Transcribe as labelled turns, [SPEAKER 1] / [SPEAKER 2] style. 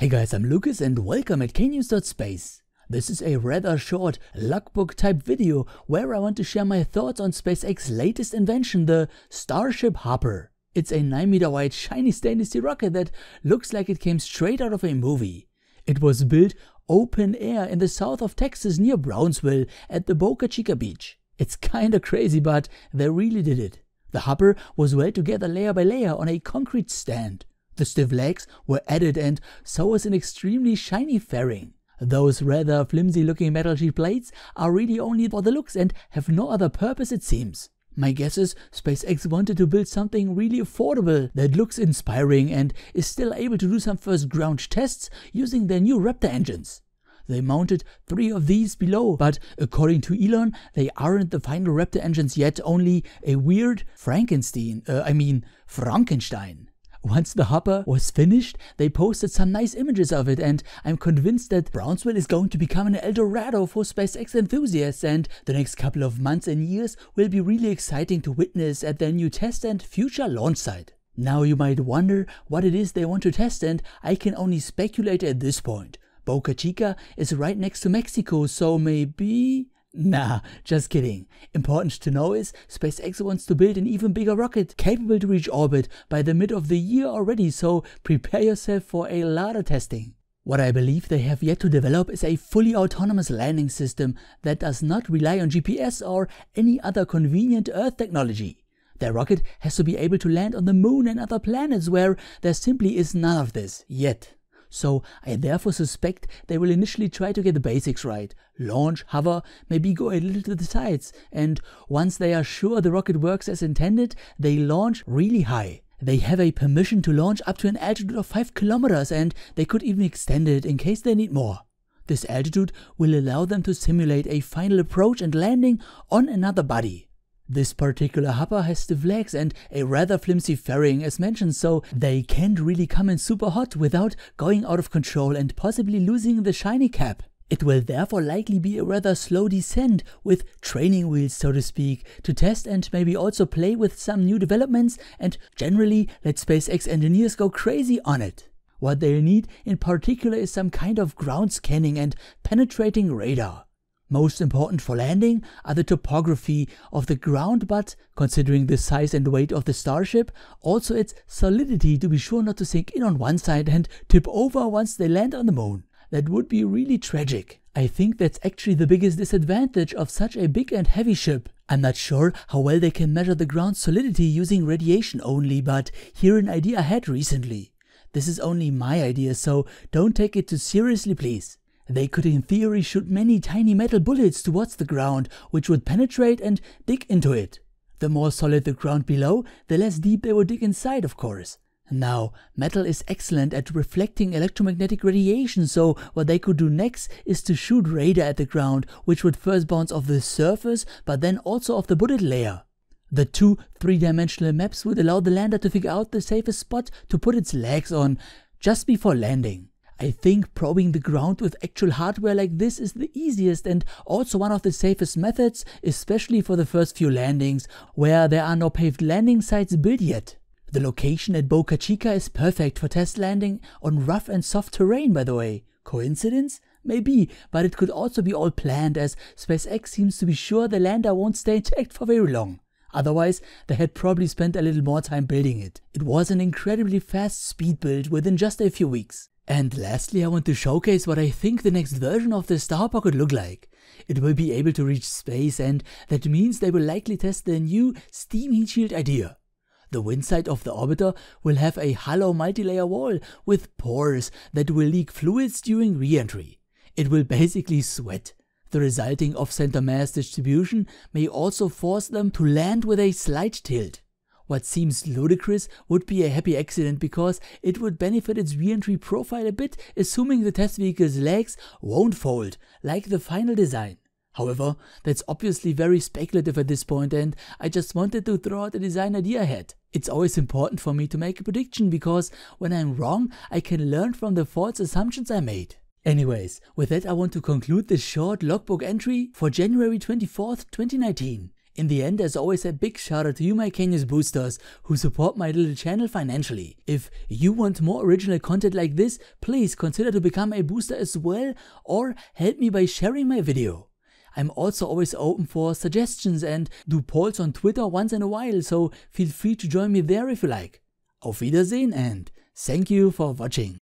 [SPEAKER 1] Hey guys, I'm Lukas and welcome at knews.space. This is a rather short logbook type video where I want to share my thoughts on SpaceX's latest invention, the Starship Hopper. It's a 9 meter wide shiny stainless steel rocket that looks like it came straight out of a movie. It was built open air in the south of Texas near Brownsville at the Boca Chica beach. It's kinda crazy but they really did it. The hopper was welded together layer by layer on a concrete stand. The stiff legs were added and so was an extremely shiny fairing. Those rather flimsy looking metal sheet plates are really only for the looks and have no other purpose it seems. My guess is SpaceX wanted to build something really affordable that looks inspiring and is still able to do some first ground tests using their new Raptor engines. They mounted three of these below, but according to Elon, they aren't the final Raptor engines yet, only a weird Frankenstein, uh, I mean Frankenstein. Once the hopper was finished, they posted some nice images of it and I'm convinced that Brownsville is going to become an El Dorado for SpaceX enthusiasts and the next couple of months and years will be really exciting to witness at their new test and future launch site. Now you might wonder what it is they want to test and I can only speculate at this point. Boca Chica is right next to Mexico so maybe Nah, just kidding. Important to know is SpaceX wants to build an even bigger rocket capable to reach orbit by the mid of the year already, so prepare yourself for a lot of testing. What I believe they have yet to develop is a fully autonomous landing system that does not rely on GPS or any other convenient Earth technology. Their rocket has to be able to land on the moon and other planets where there simply is none of this yet so I therefore suspect they will initially try to get the basics right, launch, hover, maybe go a little to the sides, and once they are sure the rocket works as intended, they launch really high. They have a permission to launch up to an altitude of 5 kilometers and they could even extend it in case they need more. This altitude will allow them to simulate a final approach and landing on another body. This particular hopper has stiff legs and a rather flimsy fairing as mentioned so they can't really come in super hot without going out of control and possibly losing the shiny cap. It will therefore likely be a rather slow descent with training wheels so to speak to test and maybe also play with some new developments and generally let SpaceX engineers go crazy on it. What they'll need in particular is some kind of ground scanning and penetrating radar. Most important for landing are the topography of the ground but, considering the size and weight of the Starship, also its solidity to be sure not to sink in on one side and tip over once they land on the moon. That would be really tragic. I think that's actually the biggest disadvantage of such a big and heavy ship. I'm not sure how well they can measure the ground's solidity using radiation only, but here an idea I had recently. This is only my idea, so don't take it too seriously please. They could in theory shoot many tiny metal bullets towards the ground, which would penetrate and dig into it. The more solid the ground below, the less deep they would dig inside, of course. Now, metal is excellent at reflecting electromagnetic radiation, so what they could do next is to shoot radar at the ground, which would first bounce off the surface, but then also off the bullet layer. The two three-dimensional maps would allow the lander to figure out the safest spot to put its legs on, just before landing. I think probing the ground with actual hardware like this is the easiest and also one of the safest methods, especially for the first few landings, where there are no paved landing sites built yet. The location at Boca Chica is perfect for test landing on rough and soft terrain by the way. Coincidence? Maybe, but it could also be all planned as SpaceX seems to be sure the lander won't stay intact for very long. Otherwise, they had probably spent a little more time building it. It was an incredibly fast speed build within just a few weeks. And lastly, I want to showcase what I think the next version of the Starhopper could look like. It will be able to reach space and that means they will likely test the new steam heat shield idea. The wind side of the orbiter will have a hollow multi-layer wall with pores that will leak fluids during re-entry. It will basically sweat. The resulting off-center mass distribution may also force them to land with a slight tilt. What seems ludicrous would be a happy accident because it would benefit its re-entry profile a bit assuming the test vehicle's legs won't fold like the final design. However, that's obviously very speculative at this point and I just wanted to throw out a design idea ahead. It's always important for me to make a prediction because when I'm wrong I can learn from the false assumptions I made. Anyways, with that I want to conclude this short logbook entry for January 24th, 2019. In the end, as always, a big shout out to you my kNews boosters who support my little channel financially. If you want more original content like this, please consider to become a booster as well or help me by sharing my video. I'm also always open for suggestions and do polls on Twitter once in a while, so feel free to join me there if you like. Auf Wiedersehen and thank you for watching.